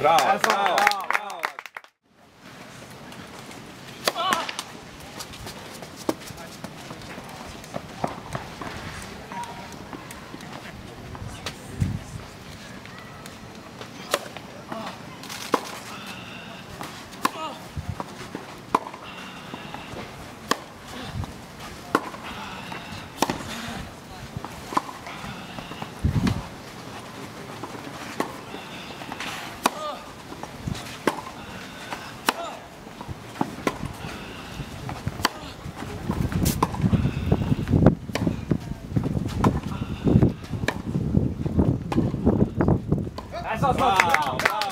잘 salva.